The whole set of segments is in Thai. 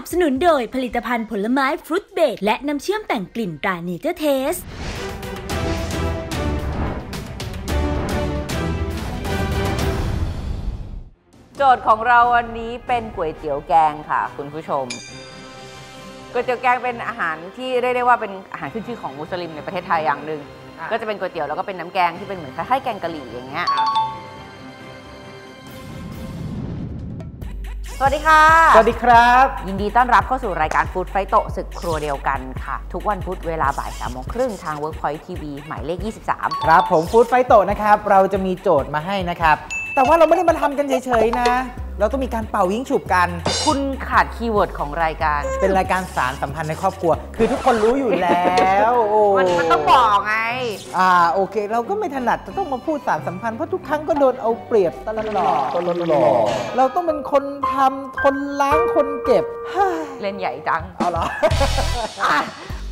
นับสนุนโดยผลิตภัณฑ์ผลไม้ฟรุตเบรดและน้ำเชื่อมแต่งกลิ่นตราเนเจอร์เทสโจทย์ของเราวันนี้เป็นก๋วยเตี๋ยวแกงค่ะ คุณผู้ชมก๋วยเตี๋ยวแกงเป็นอาหารที่เรียกได้ว่าเป็นอาหารขึ้นชื่อของมุสลิมในประเทศไทยอย่างหนึ่งก็จะเป็นก๋วยเตี๋ยวแล้วก็เป็นน้ำแกงที่เป็นเหมือนคล้ายๆแกงกะหรี่อย่างเงี้ย สวัสดีค่ะ สวัสดีครับ ยินดีต้อนรับเข้าสู่รายการ Food Fighto ศึกครัวเดียวกันค่ะ ทุกวันพุธเวลาบ่ายสามโมงครึ่งทาง Workpoint TV หมายเลข 23 ครับ ผม Food Fighto นะครับ เราจะมีโจทย์มาให้นะครับ แต่ว่าเราไม่ได้มาทำกันเฉยๆนะ เราต้องมีการเป่ายิงฉุบกัน คุณขาด keyword ของรายการ เป็นรายการสานสัมพันธ์ในครอบครัว คือทุกคนรู้อยู่แล้วโอ้มันมันต้องบอกไง อ่าโอเค เราก็ไม่ถนัดจะต้องมาพูดสานสัมพันธ์เพราะทุกครั้งก็โดนเอาเปรียบตลอดตลอดเราต้องเป็นคนทำคนล้างคนเก็บเฮ้ยเล่นใหญ่จังเอาเหรอ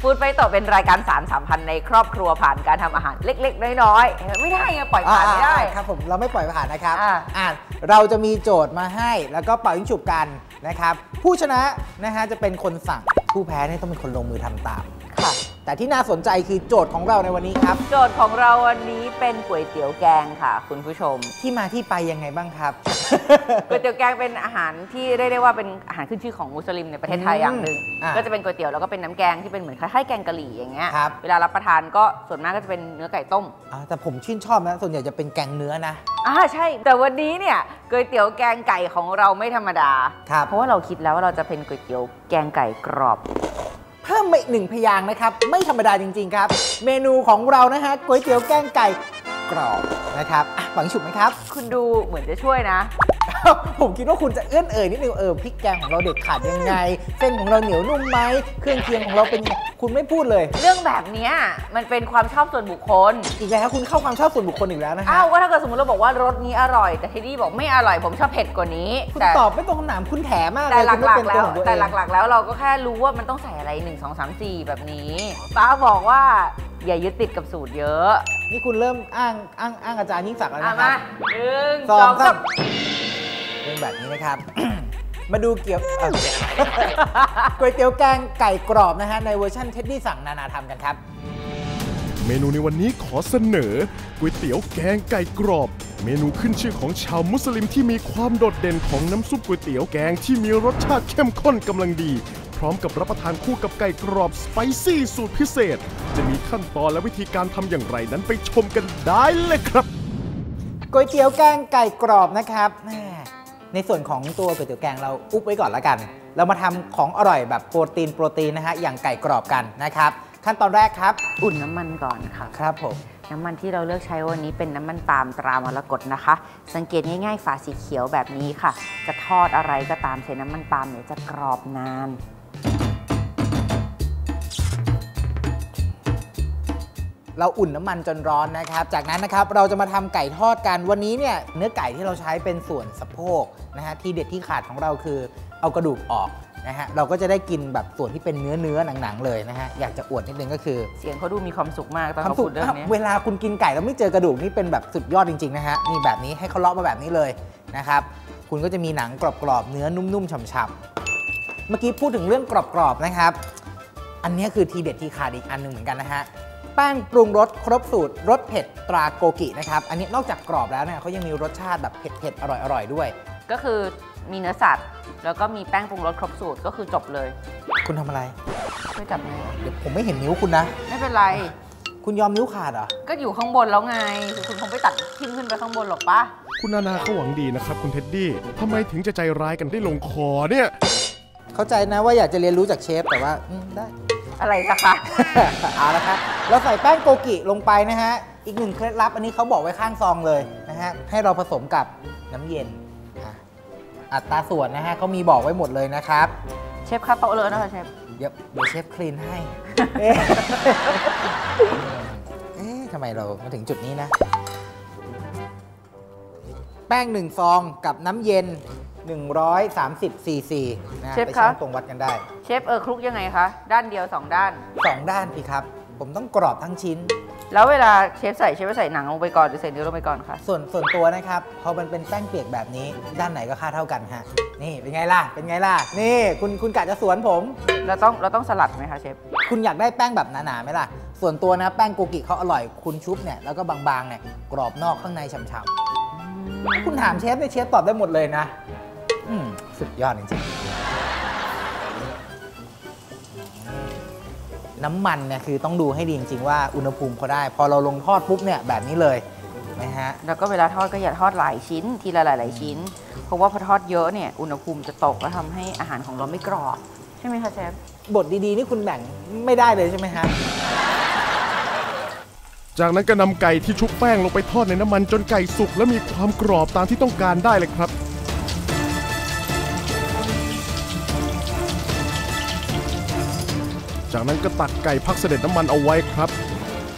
ฟู้ดไฟโตะเป็นรายการสารสัมพันธ์ในครอบครัวผ่านการทำอาหารเล็ก ๆ น้อยๆไม่ได้ไงปล่อยผ่านไม่ได้อ่าครับผมเราไม่ปล่อยผ่านนะครับอ่าอ่าเราจะมีโจทย์มาให้แล้วก็เป่ายิงฉุบกันนะครับ ผู้ชนะนะฮะจะเป็นคนสั่งผู้แพ้เนี่ยต้องเป็นคนลงมือทำตามค่ะ แต่ที่น่าสนใจคือโจทย์ของเราในวันนี้ครับ โจทย์ของเราวันนี้เป็นก๋วยเตี๋ยวแกงค่ะ คุณผู้ชม ที่มาที่ไปยังไงบ้างครับ ก๋วยเตี๋ยวแกงเป็นอาหารที่เรียกได้ว่าเป็นอาหารขึ้นชื่อของมุสลิมในประเทศไทยอืมอย่างหนึ่งอะก็จะเป็นก๋วยเตี๋ยวแล้วก็เป็นน้ำแกงที่เป็นเหมือนคล้ายๆแกงกะหรี่อย่างเงี้ยครับ เวลารับประทานก็ส่วนมากก็จะเป็นเนื้อไก่ต้ม อ่าแต่ผมชื่นชอบนะ ส่วนใหญ่จะเป็นแกงเนื้อนะ อ่าใช่ แต่วันนี้เนี่ยก๋วยเตี๋ยวแกงไก่ของเราไม่ธรรมดา ครับ เพราะว่าเราคิดแล้วว่าเราจะเป็นก๋วยเตี๋ยวแกงไก่กรอบ เพิ่มมาอีกหนึ่งพยางนะครับ ไม่ธรรมดาจริง ๆ ครับ เมนูของเรานะฮะก๋วยเตี๋ยวแกงไก่กรอบนะครับอะหวังฉุบไหมครับ คุณดูเหมือนจะช่วยนะ ผมคิดว่าคุณจะเอื้อนเอ่ยนิดนึงเออพริกแกงของเราเด็ดขาดยังไง เส้นของเราเหนียวนุ่มไหมเครื่องเคียงของเราเป็นยังไงคุณไม่พูดเลย เรื่องแบบเนี้ยมันเป็นความชอบส่วนบุคคล อีกแล้วคุณเข้าความชอบส่วนบุคคลอีกแล้วนะฮะอ้าวก็ถ้าเกิดสมมติเราบอกว่ารสนี้อร่อย แต่เทดดี้บอกไม่อร่อยผมชอบเผ็ดกว่านี้ คุณแต่ตอบไม่ตรงคำถามคุณแถมากเลแต่ยหคุณไม่ลักเป็นๆตัแล้ววของตัวเองแต่หลักๆ แล้วเราก็แค่รู้ว่ามันต้องใส่อะไร 1 2 3 4 แบบนี้ป้าบอกว่าอย่ายึดติดกับสูตรเยอะนี่คุณเริ่มอ้างอ้างอ้างอาจารย์ยิ่งศักดิ์แล้วอะนะคมารับหนึ่งสสอองงสาสาม มเป็นแบบนี้นะครับ มาดูเกี่ยวเอ่อก๋วยเตี๋ยวแกงไก่กรอบนะฮะในเวอร์ชันเท็ดดี้สั่งนานาทำกันครับ เมนูในวันนี้ขอเสนอก๋วยเตี๋ยวแกงไก่กรอบ เมนูขึ้นชื่อของชาวมุสลิมที่มีความโดดเด่นของน้ำซุปก๋วยเตี๋ยวแกงที่มีรสชาติเข้มข้นกำลังดีพร้อมกับรับประทานคู่กับไก่กรอบสไปซี่สูตรพิเศษ จะมีขั้นตอนและวิธีการทำอย่างไรนั้นไปชมกันได้เลยครับก๋วยเตี๋ยวแกงไก่กรอบนะครับแม่ ในส่วนของตัวก๋วยเตี๋ยวแกงเราอุบไว้ก่อนละกัน เรามาทำของอร่อยแบบโปรตีนโปรตีนนะฮะอย่างไก่กรอบกันนะครับ ขั้นตอนแรกครับ อุ่นน้ำมันก่อนค่ะ ครับผมน้ำมันที่เราเลือกใช้วันนี้เป็นน้ำมันปาล์มตรามรกตนะคะ สังเกตง่ายๆฝาสีเขียวแบบนี้ค่ะ จะทอดอะไรก็ตามใช้น้ำมันปาล์มเนี่ยจะกรอบนาน เราอุ่นน้ำมันจนร้อนนะครับ จากนั้นนะครับเราจะมาทำไก่ทอดกันวันนี้เนี่ยเนื้อไก่ที่เราใช้เป็นส่วนสะโพกนะฮะที่เด็ดที่ขาดของเราคือเอากระดูกออกนะฮะเราก็จะได้กินแบบส่วนที่เป็นเนื้อเนื้อหนังๆเลยนะฮะอยากจะอวดนิดนึงก็คือเสียงเขาดูมีความสุขมากตอนความเขาสุพูขดเรื่องนี้เวลาคุณกินไก่แล้วไม่เจอกระดูกนี่เป็นแบบสุดยอดจริงๆนะฮะนี่แบบนี้ให้เขาเลาะมาแบบนี้เลยนะครับคุณก็จะมีหนังกรอบๆเนื้อนุ่มๆฉ่ำๆเมื่อกี้พูดถึงเรื่องกรอบๆนะครับ อันนี้คือทีเด็ดที่ขาดอีกอันหนึ่งเหมือนกันนะฮะ แป้งปรุงรสครบสูตรรสเผ็ดตราโกกินะครับ อันนี้นอกจากกรอบแล้วเนี่ยเขายังมีรสชาติแบบเผ็ดๆ อร่อยๆ ด้วย ก็คือมีเนื้อสัตว์ แล้วก็มีแป้งปรุงรสครบสูตรก็คือจบเลย คุณทำอะไรช่วยจับไงเดี๋ยวผมไม่เห็นนิ้วคุณนะ ไม่เป็นไร คุณยอมนิ้วขาดเหรอ ก็อยู่ข้างบนแล้วไง คุณคงไปตัดทิ้งขึ้นไปข้างบนหรอกปะคุณนานาเขาหวังดีนะครับ คุณเท็ดดี้ทำไมถึงจะใจร้ายกันได้ลงคอเนี่ย เข้าใจนะว่าอยากจะเรียนรู้จากเชฟแต่ว่าอืมได้ อะไรนะคะ เอาละครับ เราใส่แป้งโกกิลงไปนะฮะ อีกหนึ่งเคล็ดลับอันนี้เขาบอกไว้ข้างซองเลยนะฮะ ให้เราผสมกับน้ำเย็นอะอัตราส่วนนะฮะเขามีบอกไว้หมดเลยนะครับ เชฟค่าโต๊ะเลยนะคะเชฟ เดี๋ยวเดี๋ยวเชฟคลีนให้ เอ๊ะเอ๊ะทำไมเรามาถึงจุดนี้นะ แป้งหนึ่งซองกับน้ำเย็น 130ซีซีนะเชฟไปครับชั่งตรงวัดกันได้เชฟเออคลุกยังไงคะ ด้านเดียวสองด้าน สองด้านพี่ครับ ผมต้องกรอบทั้งชิ้น แล้วเวลาเชฟใส่เชฟจะใส่หนังลงไปก่อนหรือใส่เนื้อลงไปก่อนคะส่วนส่วนตัวนะครับพอมันเป็นแป้งเปียกแบบนี้ด้านไหนก็ค่าเท่ากันฮะนี่เป็นไงล่ะเป็นไงล่ะนี่คุณคุณกะจะสวนผม เราต้องเราต้องสลัดไหมคะเชฟคุณอยากได้แป้งแบบหนาๆไหมล่ะ ส่วนตัวนะแป้งโกกิเขาอร่อยคุณชุบเนี่ยแล้วก็บางๆเนี่ยกรอบนอกข้างในฉ่ำๆคุณถามเชฟเนี่ยเชฟตอบได้หมดเลยนะ อืมสุดยอดจริงๆ น้ำมันเนี่ยคือต้องดูให้ดีจริงๆว่าอุณหภูมิเขาได้ พอเราลงทอดปุ๊บเนี่ยแบบนี้เลยนะฮะแล้วก็เวลาทอดก็อย่าทอดหลายชิ้น ทีละหลายๆชิ้น เพราะว่าพอทอดเยอะเนี่ยอุณหภูมิจะตกแล้วทำให้อาหารของเราไม่กรอบใช่ไหมคะเชฟบทดีๆนี่คุณแบ่งไม่ได้เลยใช่ไหมฮะจากนั้นก็นำไก่ที่ชุบแป้งลงไปทอดในน้ำมันจนไก่สุกและมีความกรอบตามที่ต้องการได้เลยครับ จากนั้นก็ตักไก่พักเสด็จน้ำมันเอาไว้ครับ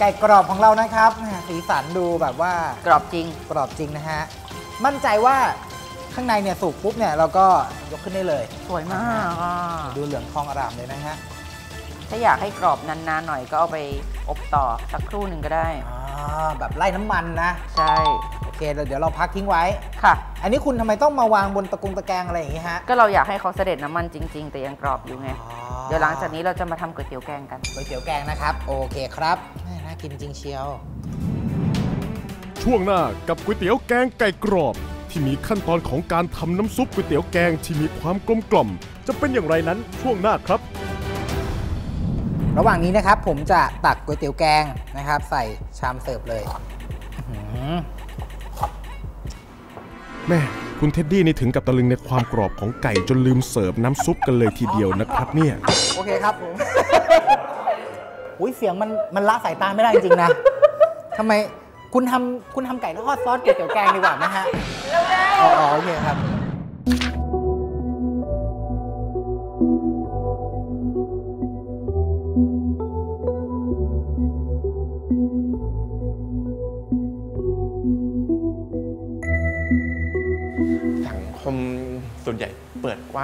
ไก่กรอบของเรานะครับแหม่สีสันดูแบบว่ากรอบจริง กรอบจริงนะฮะ มั่นใจว่าข้างในเนี่ยสุกปุ๊บเนี่ยเราก็ยกขึ้นได้เลยสวยมากอะดูเหลืองทองอร่ามเลยนะฮะถ้าอยากให้กรอบนานๆหน่อยก็เอาไปอบต่อสักครู่หนึ่งก็ได้อ่าแบบไล่น้ำมันนะ ใช่โอ เคเดี๋ยวเราพักทิ้งไว้ ค่ะ อันนี้คุณทำไมต้องมาวางบนตะกุงตะแกรงอะไรอย่างงี้ฮะ ก็เราอยากให้เขาเสด็จน้ำมันจริง ๆ แต่ยังกรอบอยู่ไงอ๋อเดี๋ยวหลังจากนี้เราจะมาทำก๋วยเตี๋ยวแกงกันก๋วยเตี๋ยวแกงนะครับ โอเคครับแม่น่ากินจริงเชียว ช่วงหน้ากับก๋วยเตี๋ยวแกงไก่กรอบ ที่มีขั้นตอนของการทำน้ำซุปก๋วยเตี๋ยวแกงที่มีความกลมกล่อม จะเป็นอย่างไรนั้นช่วงหน้าครับ ระหว่างนี้นะครับผมจะตักก๋วยเตี๋ยวแกงนะครับ ใส่ชามเสิร์ฟเลยอื้อหือ แม่คุณเท็ดดี้นี่ถึงกับตะลึงในความกรอบของไก่จนลืมเสิร์ฟน้ำซุปกันเลยทีเดียวนะครับเนี่ย โอเคครับผมอุ้ยเสียงมันมันละสายตาไม่ได้จริงๆนะทำไมคุณทำคุณทำไก่ทอดซอสก๋วยเตี๋ยวแกงดีกว่าไหมฮะอ๋ออ๋อโอเคครับ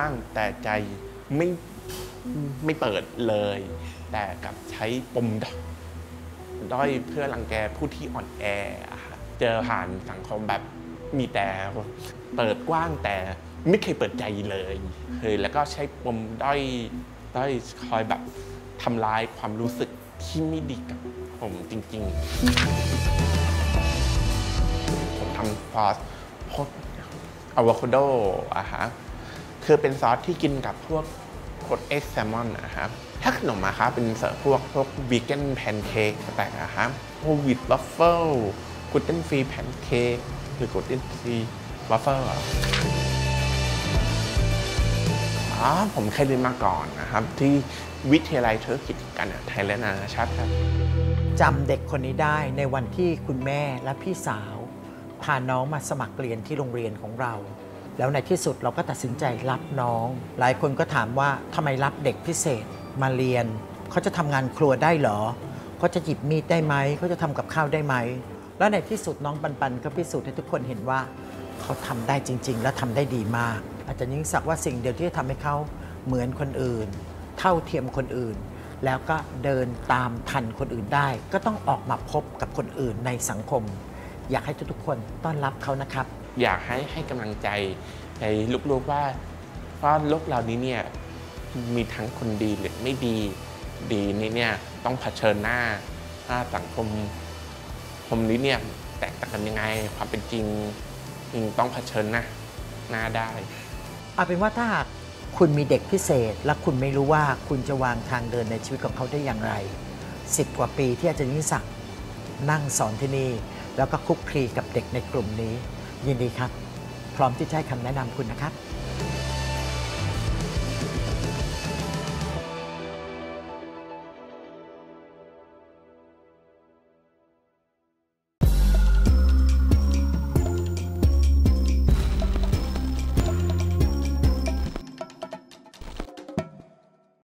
าง แต่ใจไม่ไม่เปิดเลย แต่กับใช้ปมดด้อยเพื่อรังแกผู้ที่อ่อนแอเจอผ่านสังคมแบบมีแต่เปิดกว้างแต่ไม่เคยเปิดใจเลยเคยแล้วก็ใช้ปมด้อยด้อยคอยแบบทำลายความรู้สึกที่ไม่ดีกับผมจริง ๆ ผมทำซอสพวกอะโวคาโดอะฮะ คือเป็นซอสที่กินกับพวก poached egg แซลมอนนะครับ ถ้าขนมอะครับเป็นเสิร์ฟพวกพวก vegan pancake แต่อะครับพวก wheat waffle gluten free pancake หรือ gluten free waffle อ๋อผมเคยเรียนมาก่อนนะครับ ที่วิทยาลัยธุรกิจการไทยและนานาชาติครับจำเด็กคนนี้ได้ในวันที่คุณแม่และพี่สาว พาน้องมาสมัครเรียนที่โรงเรียนของเรา แล้วในที่สุดเราก็ตัดสินใจรับน้อง หลายคนก็ถามว่าทำไมรับเด็กพิเศษมาเรียน เขาจะทำงานครัวได้เหรอ เขาจะหยิบมีดได้ไหม เขาจะทำกับข้าวได้ไหม แล้วในที่สุดน้องปันปันก็พิสูจน์ให้ทุกคนเห็นว่า เขาทำได้จริง ๆ และทำได้ดีมาก อาจารย์ยิ่งศักดิ์ว่าสิ่งเดียวที่จะทำให้เขาเหมือนคนอื่น เท่าเทียมคนอื่น แล้วก็เดินตามทันคนอื่นได้ ก็ต้องออกมาพบกับคนอื่นในสังคม อยากให้ทุกๆคนต้อนรับเขานะครับ อยากให้ให้กำลังใจในลูกๆว่าว่าโลกเรานี้เนี่ยมีทั้งคนดีหรือไม่ดีดีนี่เนี่ยต้องเผชิญหน้าหน้าสังคมผมนี้เนี่ยแตกต่างกันยังไง ความเป็นจริงจริงต้องเผชิญหน้าหน้าได้เอาเป็นว่าถ้าหากคุณมีเด็กพิเศษ และคุณไม่รู้ว่าคุณจะวางทางเดินในชีวิตของเขาได้อย่างไรสิบกว่าปีที่อาจารย์ยิ่งศักดิ์นั่งสอนที่นี่ แล้วก็คุกคลีกับเด็กในกลุ่มนี้ ยินดีครับ พร้อมที่จะให้คำแนะนำคุณนะครับ